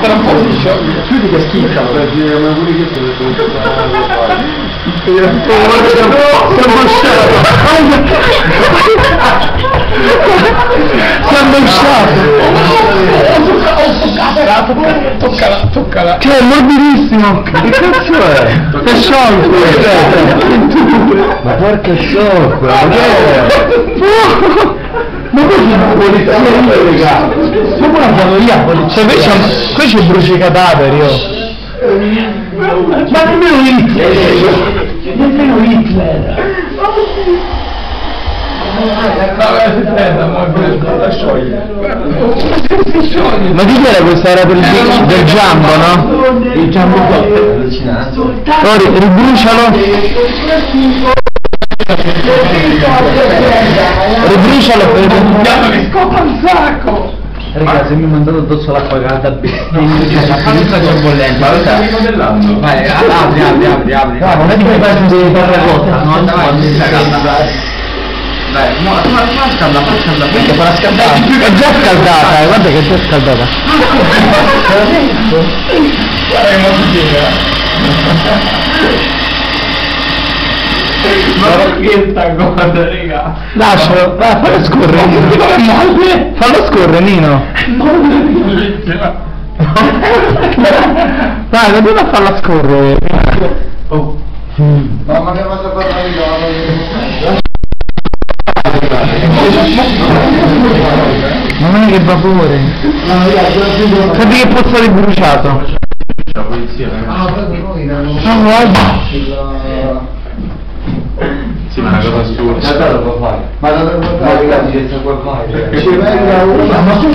Tra un po' si scioglie. Chiudi che schifo. Ma pure che sono Si è ammosciato! Toccala, toccala. Cioè, è morbidissimo! Che cazzo è? È sciolto! Ma porca sciocca! Ma che è? Ma questo è una Siamo una fattoria polizia! Cioè, invece, qui c'è bruci cadaveri, oh! Ma nemmeno Hitler! Nemmeno Hitler! Ma chi era questa? Era per il del Giambo, no? Il giambo cotto. Ora, ribrucialo! Ribrucialo per... Scopa un sacco. Raga, se mi mandato addosso l'acqua calda, la panza c'è bollente. Ma lo stai modellando? Vai, apri, apri, apri, apri. No, non è che fai di terracotta, no? Davanti, Dai, no, ma fa scalda, fa scalda. Perché farà scaldare? È già scaldata, eh, guarda che è già scaldata. Guarda che molto figa. Ma che sta cosa, raga? Lascialo, vai, fallo scorrere. Nino. Fallo scorrere, Nino. Dai, continua a farla scorrere. Oh. Ma ma che cosa parlare Mamma mia che vapore. Senti che pozzo di bruciato. La polizia, Ah, guarda. Sì, ma è una cosa assurda. Ma lo può fare. Ma lo può fare, ragazzi, c'è qualcosa. Ci venga uno.